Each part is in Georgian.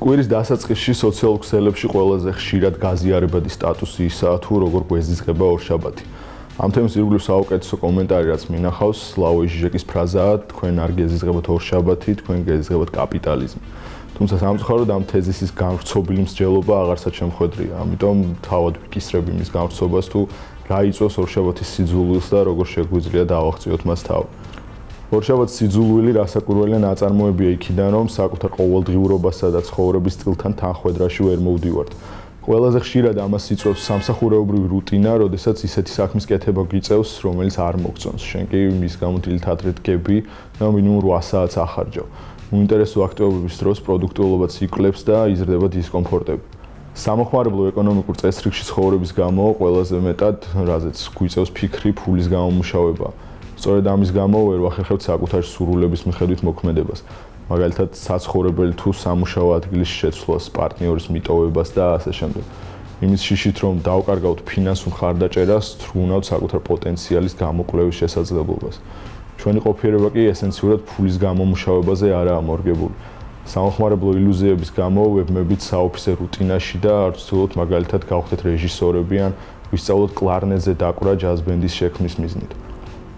კვირის დასაწყისში სოციალურ ქსელებში ყველაზე ხშირად გაზიარებადი სტატუსი ისაა თუ როგორ გვეზიზღება ორშაბათი. ამ თემის ირგვლივ საუკეთესო კომენტარი რაც მინახავს სლავო ჟიჟეკის ფრაზაა თქვენ არ გეზიზღებათ ორშაბათი, თქვენ გეზიზღებათ კაპიტალიზმი. თუმცა სამწუხაროდ ამ თეზისის განვრცობილი მსჯელობა აღარსაც შემხედრია. ამიტომ თავად ვიკისრები მის განვრცობას თუ გაიწოს ორშაბათის სიძულვილს და როგორ შეგვიძლია დავაღწიოთ მას თავი. ორშაბათის სიძულვილი რასაკვირველია ნაწარმოებია იქიდან, რომ საკუთარ ყოველდღიურობასა და ცხოვრების სტილთან თანხვედრაში ვერ მოვდივართ. ყველაზე ხშირად ამას იწვევს სამსახურეობრივი რუტინა, როდესაც ისეთი საქმის კეთება გიწევს, რომელიც არ მოგწონს. შენ კი მის გამოდილი თათრით გები და მინიმუმ 8 საათს ახარჯავ. უინტერესო აქტივობების დროს პროდუქტიულობაც იკლებს და იზრდება დისკომფორტები. სამოხმარებლო ეკონომიკურ წესრიგში ცხოვრების გამო ყველაზე მეტად რაზეც გვიწევს ფიქრი ფულის გამომუშავება. სწორედ ამის გამო ვერ ვახერხებთ საკუთარ სურვილების მიხედვით მოქმედებას. მაგალითად, საცხოვრებელი თუ სამუშაო ადგილის შეცვლას, პარტნიორის მიტოვებას და ასე შემდეგ. იმის შიშით რომ დავკარგავთ ფინანსურ ხარდაჭერას, თრუნავთ საკუთარ პოტენციალის გამოკვლევის შესაძლებლობას. ჩვენი ყოფიერება კი ესენციურად ფულის გამომუშავებაზე არაა მორგებული. სამხმარებლო ილუზიების გამო ვებმებით საოფისე რუტინაში და არ ვცდილობთ მაგალითად გავხდეთ რეჟისორები ან ვისწავლოთ კლარნეტზე დაკვრა ჯაზ ბენდის შექმნის მიზნით.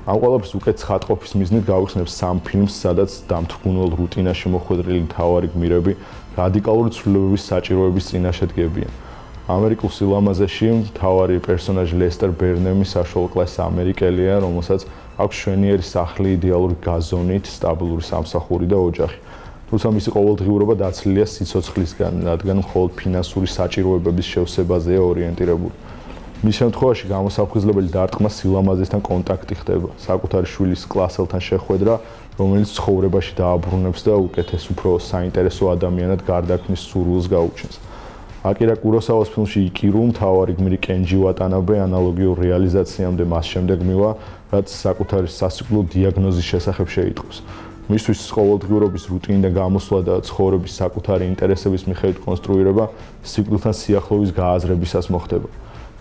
ამ ყველაფერს უკეთ ცხადყოფის მიზნით გავიხსნებ სამ ფილმს, სადაც დამთრგუნვალ რუტინაში მოხვედრილი მთავარი გმირები რადიკალური ცვლილებების საჭიროების წინაშე დგებიან. ამერიკულ სილამაზეში მთავარი პერსონაჟი ლესტერ ბერნემი საშუალო კლასის ამერიკელია, რომელსაც აქვს შვენიერი სახლი, იდეალური გაზონით, სტაბილური სამსახური და ოჯახი. თუმცა მისი ყოველდღიურობა დაცლილია სიცოცხლისგან, რადგან მხოლოდ ფინანსური საჭიროებების შევსებაზეა ორიენტირებული. მის შემთხვევაში გამოსაფხიზლებელი დარტყმა სილამაზესთან კონტაქტი ხდება, საკუთარი შვილის კლასელთან შეხვედრა, რომელიც ცხოვრებაში დააბრუნებს და უკეთეს უფრო საინტერესო ადამიანად გარდაქმნის სურვილს გაუჩენს. აკირა კუროსავას ფილმში იკირუ მთავარი გმირი კენჯი ვატანაბე ანალოგიურ რეალიზაციამდე მას შემდეგ მივა, რაც საკუთარი სასიკვდილო დიაგნოზის შესახებ შეიტყოს. მისთვის ყოველდღიურობის რუტინიდან გამოსვლა და ცხოვრების საკუთარი ინტერესების მიხედვით კონსტრუირება სიკვდილთან სიახლოვის გააზრებისას მოხდება.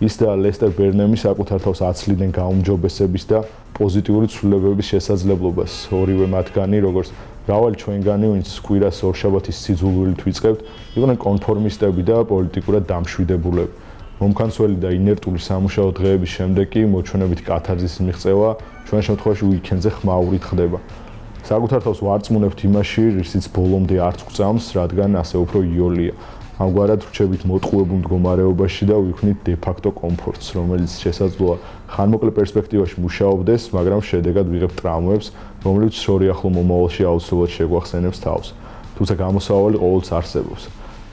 ის და ლესტერ ბერნემი საკუთარ თავს აცლიდან გაუმჯობესების და პოზიტიური ცვლილებების შესაძლებლობას. ორივე მათგანი როგორც მრავალი ჩვენგანი ვინც კვირას ორშაბათის სიძულვილით ვიწყებთ იყვნენ კონფორმისტები და პოლიტიკურად დამშვიდებულები მომხანცველი და ინერტული სამუშაო დღეების შემდეგ კი მოჩვენებით კათარზის მიღწევა ჩვენ შემთხვევაში უიქენზე ხმაურით ხდება. საკუთარ თავს ვარწმუნებთ იმაში რისიც ბოლომდე არც გვწამს რადგან ასე უფრო იოლია ამგვარად ვრჩებით მოტყუებულ მდგომარეობაში და ვიქმნით de facto კომფორტს, რომელიც შესაძლოა ხანმოკლე პერსპექტივაში მუშაობდეს, მაგრამ შედეგად ვიღებთ ტრამვებს, რომლებიც შორი ახლო მომავალში აუცილებლად შეგვახსენებს თავს. თუმცა გამოსავალი ყოველთვის არსებობს.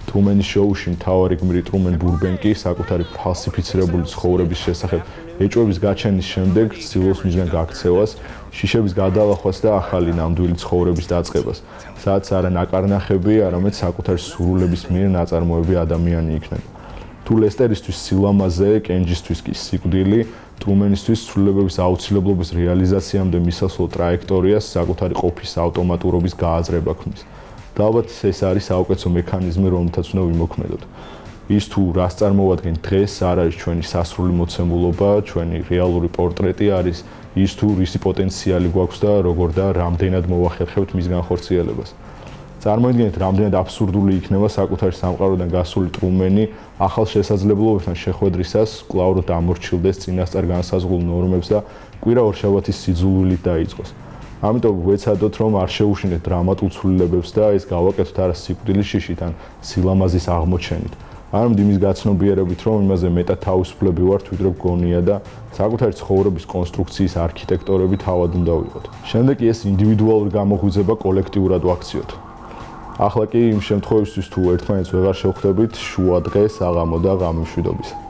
ტრუმენის შოუში მთავარი გმირი ტრუმენ ბურბენკი საკუთარი ფალსიფიცირებული ცხოვრების შესახებ ეჭვების გაჩენის შემდეგ ცდილობს მისგან გაქცევას, შიშების გადალახვას და ახალი ნამდვილი ცხოვრების დაწყებას, სადაც არა ნაკარნახები, არამედ საკუთარი სურვილების მიერ ნაწარმოები ადამიანი იქნება. თუ ლესტერისთვის სილამაზე, კენჯისთვის კი სიკვდილი, ტრუმენისთვის ცვლილებების აუცილებლობის რეალიზაციამდე მისასვლელ ტრაექტორიას საკუთარი ყოფის ავტომატურობის გააზრება ქმნის. და ალბათ ეს არის საუკეთესო მექანიზმი, რომელთაც უნდა ვიმოქმედოთ. ის თუ რას წარმოადგენს დღეს, არ არის ჩვენი სასრული მოცემულობა, ჩვენი რეალური პორტრეტი არის ის თუ რისი პოტენციალი გვაქვს და როგორ და რამდენად მოვახერხებთ მის განხორციელებას. წარმოიდგინეთ, რამდენად აბსურდული იქნება საკუთარი სამყაროდან გასული ტრუმენი ახალ შესაძლებლობებთან შეხვედრისას, კლაურ დამორჩილდეს წინასწარ განსაზღვრულ ნორმებს და კვირა ორშაბათის სიძულვილით დაიწყოს. ამიტომ ვეცადოთ რომ არ შეუშინეთ დრამატულ ცვლილებებს და ეს გავაკეთოთ არა სიკვდილის შიშით ან სილამაზის აღმოჩენით. ამ დიმის გაცნობიერებით რომ იმაზე მეტად თავისუფლები ვართ ვიდრე გონია და საკუთარი ცხოვრების კონსტრუქციის არქიტექტორები თავად უნდა ვიყოთ. შემდეგ კი ეს ინდივიდუალური გამოღვიძება კოლექტიურად ვაქციოთ. ახლა კი იმ შემთხვევისთვის თუ ერთმანეთს ვეღარ შევხვდებით, შუა დღეს აღამო და გამიშვიდობის.